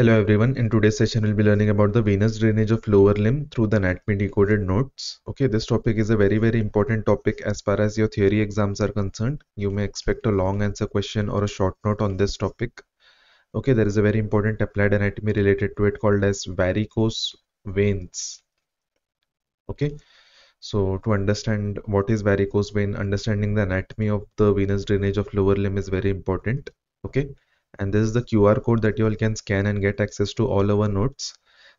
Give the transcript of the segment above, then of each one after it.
Hello everyone, in today's session we'll be learning about the venous drainage of lower limb through the anatomy decoded notes. Okay, this topic is a very very important topic as far as your theory exams are concerned. You may expect a long answer question or a short note on this topic. Okay, there is a very important applied anatomy related to it called as varicose veins. Okay, so to understand what is varicose vein, understanding the anatomy of the venous drainage of lower limb is very important. Okay and this is the QR code that you all can scan and get access to all our notes.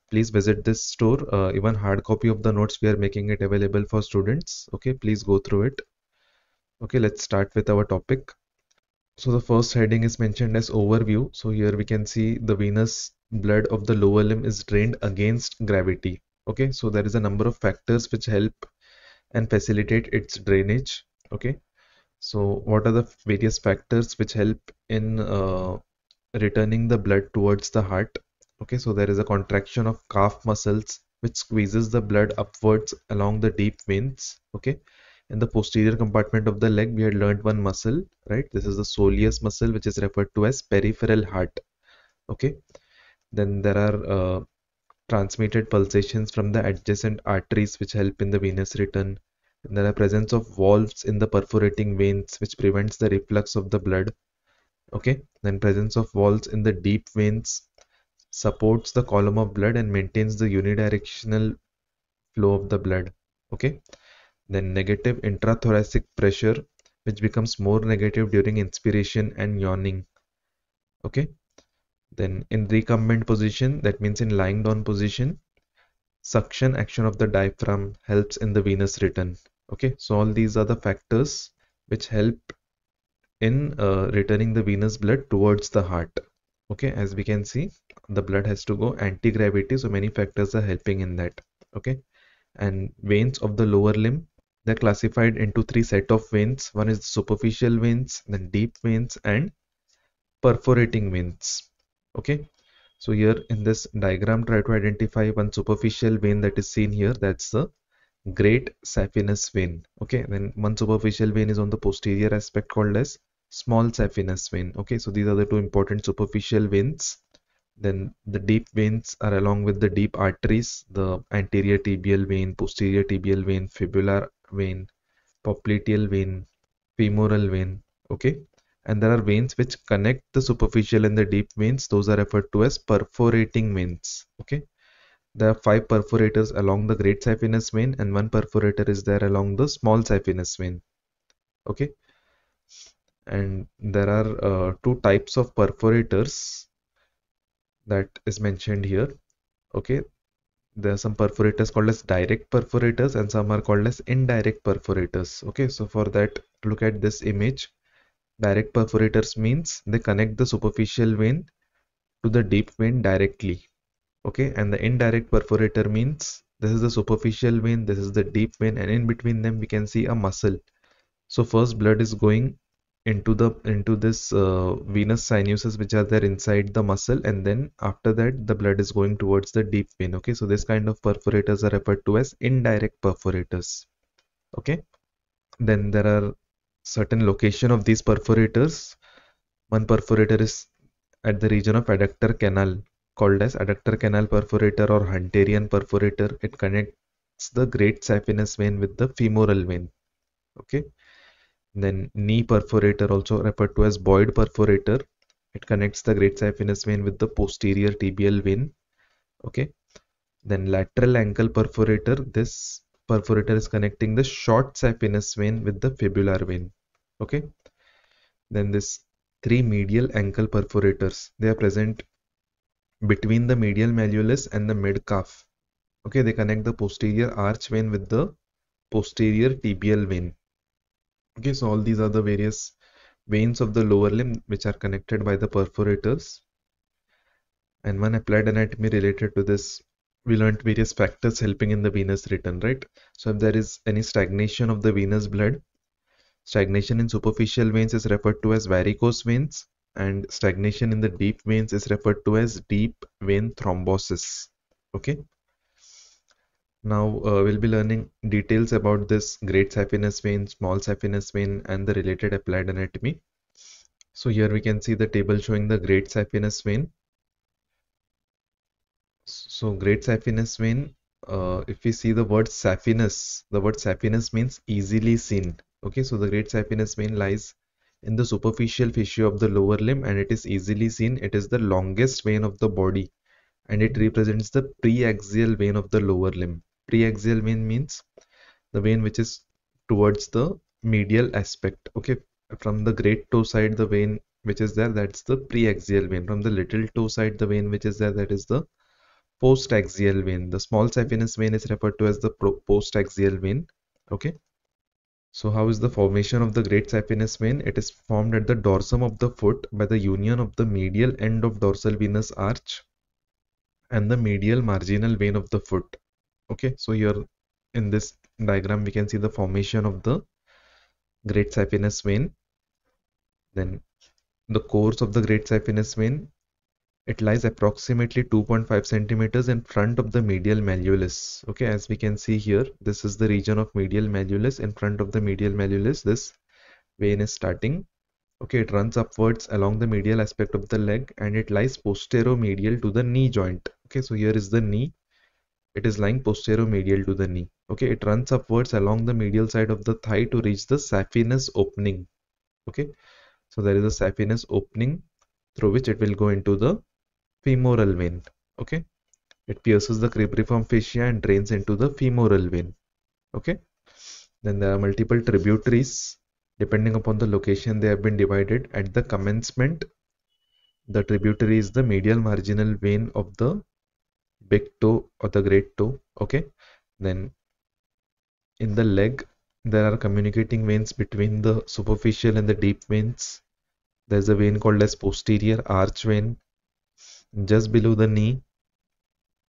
Please visit this store. Uh, even hard copy of the notes we are making it available for students. Okay, please go through it. Okay, let's start with our topic. So the first heading is mentioned as overview. So here we can see the venous blood of the lower limb is drained against gravity. Okay, so there is a number of factors which help and facilitate its drainage. Okay, so what are the various factors which help in uh, returning the blood towards the heart? Okay, so there is a contraction of calf muscles which squeezes the blood upwards along the deep veins. Okay, in the posterior compartment of the leg, we had learned one muscle, right? This is the soleus muscle, which is referred to as peripheral heart. Okay, then there are uh, transmitted pulsations from the adjacent arteries which help in the venous return there are presence of valves in the perforating veins which prevents the reflux of the blood okay? Then presence of valves in the deep veins supports the column of blood and maintains the unidirectional flow of the blood. Okay? Then negative intrathoracic pressure which becomes more negative during inspiration and yawning. Okay? Then in recumbent position that means in lying down position suction action of the diaphragm helps in the venous return. Okay? So all these are the factors which help in uh, returning the venous blood towards the heart. Okay as we can see the blood has to go anti-gravity so many factors are helping in that. Okay and veins of the lower limb they're classified into three set of veins. One is superficial veins then deep veins and perforating veins. Okay so here in this diagram try to identify one superficial vein that is seen here. That's the great saphenous vein. Okay then one superficial vein is on the posterior aspect called as small saphenous vein okay? So these are the two important superficial veins. Then the deep veins are along with the deep arteries the anterior tibial vein posterior tibial vein fibular vein popliteal vein femoral vein okay? And there are veins which connect the superficial and the deep veins. Those are referred to as perforating veins okay? There are five perforators along the great saphenous vein and one perforator is there along the small saphenous vein okay and there are uh, two types of perforators that is mentioned here. Okay? There are some perforators called as direct perforators and some are called as indirect perforators. Okay? So for that look at this image. Direct perforators means they connect the superficial vein to the deep vein directly. Okay? And the indirect perforator means this is the superficial vein this is the deep vein and in between them we can see a muscle. So first blood is going into the into this uh, venous sinuses which are there inside the muscle and then after that the blood is going towards the deep vein okay so this kind of perforators are referred to as indirect perforators okay then there are certain location of these perforators one perforator is at the region of adductor canal called as adductor canal perforator or Hunterian perforator. It connects the great saphenous vein with the femoral vein. Okay. Then knee perforator also referred to as Boyd perforator. It connects the great saphenous vein with the posterior tibial vein. Okay. Then lateral ankle perforator. This perforator is connecting the short saphenous vein with the fibular vein. Okay. Then this three medial ankle perforators. They are present between the medial malleolus and the mid calf. Okay, they connect the posterior arch vein with the posterior tibial vein. Okay, so all these are the various veins of the lower limb which are connected by the perforators. And one applied anatomy related to this, we learned various factors helping in the venous return, right? So if there is any stagnation of the venous blood, stagnation in superficial veins is referred to as varicose veins and stagnation in the deep veins is referred to as deep vein thrombosis okay now uh, we'll be learning details about this great saphenous vein small saphenous vein and the related applied anatomy. So here we can see the table showing the great saphenous vein. So great saphenous vein uh, if we see the word saphenous the word saphenous means easily seen. Okay so the great saphenous vein lies in the superficial fascia of the lower limb and it is easily seen. It is the longest vein of the body and it represents the preaxial vein of the lower limb preaxial vein means the vein which is towards the medial aspect okay from the great toe side the vein which is there that's the preaxial vein from the little toe side the vein which is there that is the postaxial vein the small saphenous vein is referred to as the postaxial vein okay so how is the formation of the great saphenous vein? It is formed at the dorsum of the foot by the union of the medial end of dorsal venous arch and the medial marginal vein of the foot. Okay, so here in this diagram we can see the formation of the great saphenous vein. Then the course of the great saphenous vein it lies approximately 2.5 centimeters in front of the medial malleolus. Okay as we can see here this is the region of medial malleolus. In front of the medial malleolus this vein is starting. Okay it runs upwards along the medial aspect of the leg and it lies posteromedial to the knee joint. Okay so here is the knee it is lying posteromedial to the knee. Okay it runs upwards along the medial side of the thigh to reach the saphenous opening. Okay so there is a saphenous opening through which it will go into the femoral vein. Okay it pierces the cribriform fascia and drains into the femoral vein. Okay then there are multiple tributaries. Depending upon the location they have been divided. At the commencement the tributary is the medial marginal vein of the big toe or the great toe okay? Then in the leg there are communicating veins between the superficial and the deep veins. There's a vein called as posterior arch vein. Just below the knee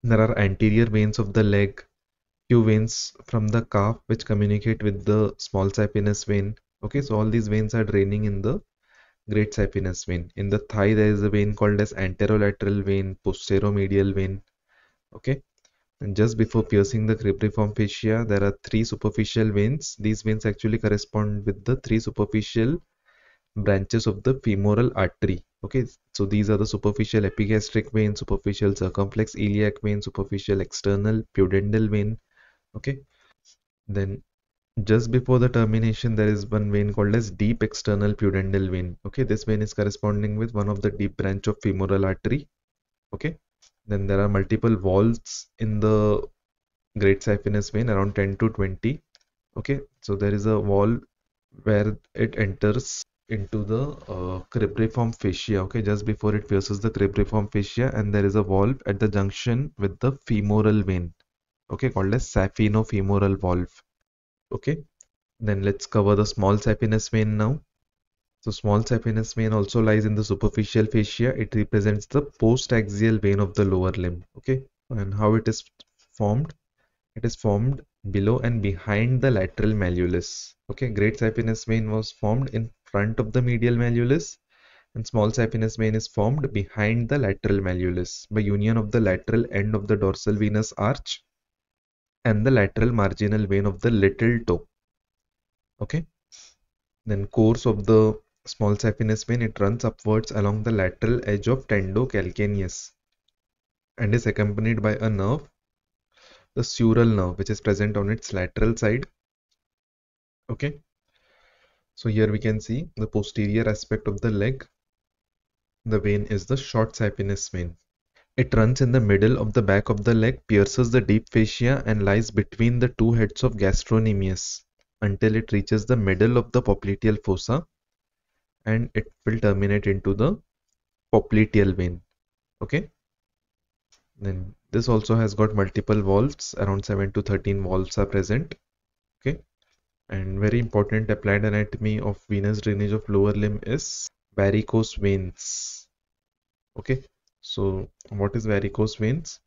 there are anterior veins of the leg. Few veins from the calf which communicate with the small saphenous vein okay? So all these veins are draining in the great saphenous vein. In the thigh there is a vein called as anterolateral vein posteromedial vein okay. And just before piercing the cribriform fascia there are three superficial veins. These veins actually correspond with the three superficial branches of the femoral artery. Okay. So these are the superficial epigastric vein superficial circumflex iliac vein superficial external pudendal vein. Okay. Then just before the termination there is one vein called as deep external pudendal vein. Okay. This vein is corresponding with one of the deep branch of femoral artery. Okay then there are multiple valves in the great saphenous vein around 10 to 20 okay? So there is a valve where it enters into the uh, cribriform fascia okay? Just before it pierces the cribriform fascia and there is a valve at the junction with the femoral vein okay? Called as saphenofemoral valve okay? Then let's cover the small saphenous vein now so small saphenous vein also lies in the superficial fascia. It represents the postaxial vein of the lower limb okay? And how it is formed? It is formed below and behind the lateral malleolus okay? Great saphenous vein was formed in front of the medial malleolus and small saphenous vein is formed behind the lateral malleolus. By union of the lateral end of the dorsal venous arch and the lateral marginal vein of the little toe okay? Then course of the small saphenous vein it runs upwards along the lateral edge of tendo calcaneus and is accompanied by a nerve the sural nerve which is present on its lateral side okay so here we can see the posterior aspect of the leg. The vein is the short saphenous vein. It runs in the middle of the back of the leg, pierces the deep fascia and lies between the two heads of gastrocnemius until it reaches the middle of the popliteal fossa and it will terminate into the popliteal vein. Okay. Then this also has got multiple valves, around 7 to 13 valves are present. Okay and very important applied anatomy of venous drainage of lower limb is varicose veins okay so what is varicose veins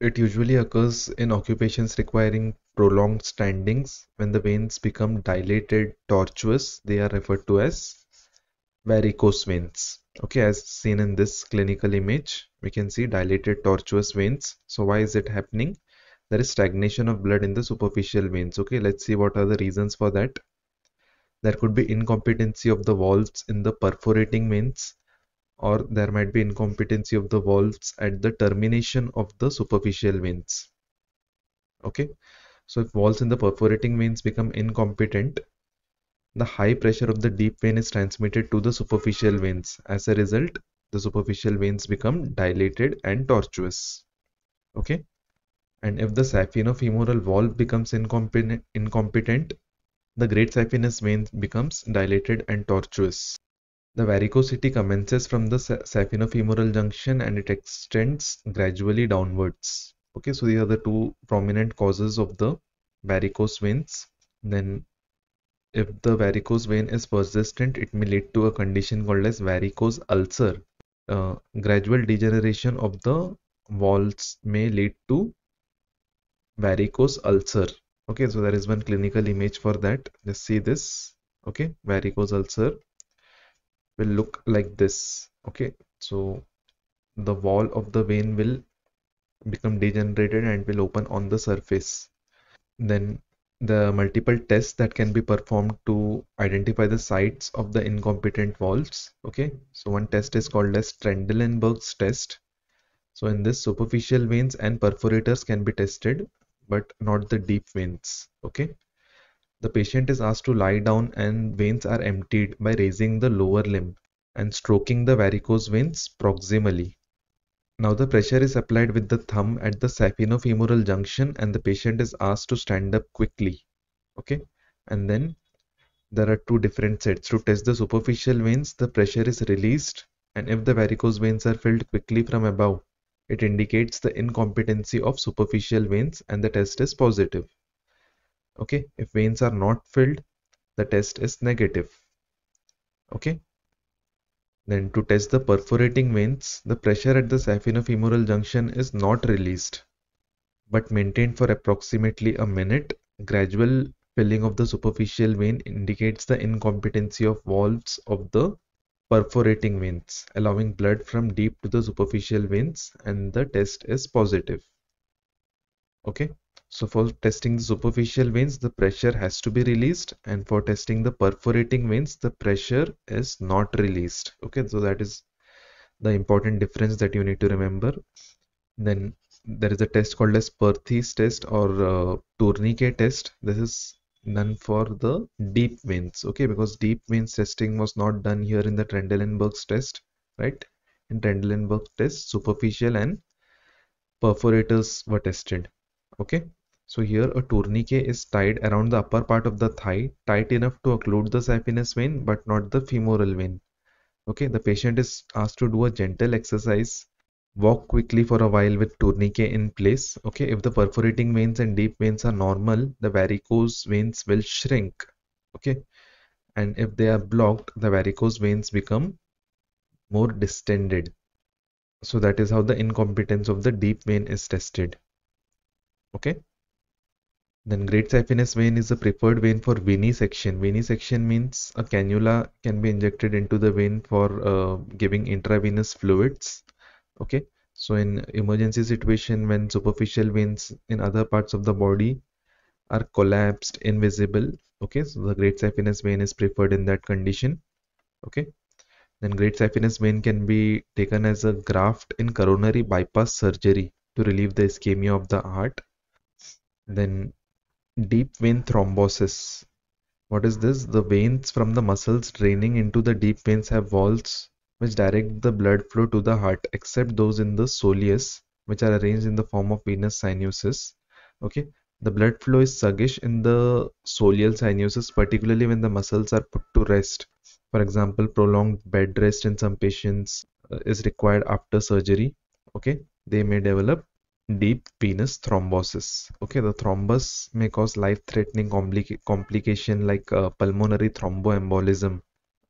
it usually occurs in occupations requiring prolonged standings when the veins become dilated tortuous they are referred to as varicose veins. Okay as seen in this clinical image we can see dilated tortuous veins. So why is it happening? There is stagnation of blood in the superficial veins. Okay let's see what are the reasons for that. There could be incompetency of the valves in the perforating veins or there might be incompetency of the valves at the termination of the superficial veins. Okay so if valves in the perforating veins become incompetent the high pressure of the deep vein is transmitted to the superficial veins. As a result the superficial veins become dilated and tortuous. Okay? And if the saphenofemoral valve becomes incompetent, incompetent the great saphenous vein becomes dilated and tortuous. The varicosity commences from the saphenofemoral junction and it extends gradually downwards. Okay, so these are the two prominent causes of the varicose veins. Then if the varicose vein is persistent, it may lead to a condition called as varicose ulcer. Uh, gradual degeneration of the walls may lead to varicose ulcer. Okay, so there is one clinical image for that. Let's see this. Okay, varicose ulcer will look like this okay so the wall of the vein will become degenerated and will open on the surface then the multiple tests that can be performed to identify the sites of the incompetent valves okay? So one test is called as Trendelenburg's test. So in this superficial veins and perforators can be tested but not the deep veins okay? The patient is asked to lie down and veins are emptied by raising the lower limb and stroking the varicose veins proximally. Now the pressure is applied with the thumb at the saphenofemoral junction and the patient is asked to stand up quickly. Okay. And then there are two different sets. To test the superficial veins, the pressure is released and if the varicose veins are filled quickly from above, it indicates the incompetency of superficial veins and the test is positive okay if veins are not filled the test is negative okay then to test the perforating veins the pressure at the saphenofemoral junction is not released but maintained for approximately a minute. Gradual filling of the superficial vein indicates the incompetency of valves of the perforating veins allowing blood from deep to the superficial veins and the test is positive. Okay so for testing the superficial veins, the pressure has to be released and for testing the perforating veins, the pressure is not released. Okay, so that is the important difference that you need to remember. Then there is a test called as Perthes test or uh, tourniquet test. This is done for the deep veins. Okay, because deep veins testing was not done here in the Trendelenburg's test, right? In Trendelenburg test, superficial and perforators were tested. Okay. So here a tourniquet is tied around the upper part of the thigh, tight enough to occlude the saphenous vein but not the femoral vein. Okay, the patient is asked to do a gentle exercise, walk quickly for a while with tourniquet in place. Okay, if the perforating veins and deep veins are normal, the varicose veins will shrink. Okay, and if they are blocked, the varicose veins become more distended. So that is how the incompetence of the deep vein is tested. Okay. Then great saphenous vein is the preferred vein for venesection. Venesection means a cannula can be injected into the vein for uh, giving intravenous fluids. Okay, so in emergency situation when superficial veins in other parts of the body are collapsed, invisible. Okay, so the great saphenous vein is preferred in that condition. Okay, then great saphenous vein can be taken as a graft in coronary bypass surgery to relieve the ischemia of the heart. Then Deep vein thrombosis. What is this? The veins from the muscles draining into the deep veins have valves which direct the blood flow to the heart except those in the soleus which are arranged in the form of venous sinuses. Okay, the blood flow is sluggish in the soleal sinuses particularly when the muscles are put to rest. For example, prolonged bed rest in some patients uh, is required after surgery. Okay, they may develop deep venous thrombosis. Okay, the thrombus may cause life-threatening complica complication like uh, pulmonary thromboembolism.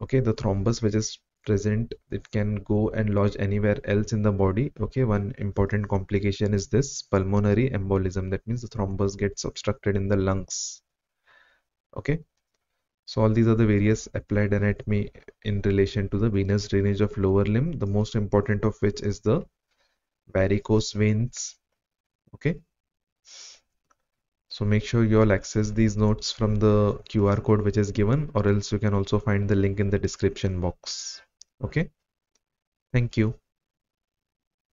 Okay, the thrombus which is present, it can go and lodge anywhere else in the body. Okay, one important complication is this pulmonary embolism. That means the thrombus gets obstructed in the lungs. Okay, so all these are the various applied anatomy in relation to the venous drainage of lower limb. The most important of which is the varicose veins okay. So make sure you all access these notes from the QR code which is given or else you can also find the link in the description box. Okay. Thank you.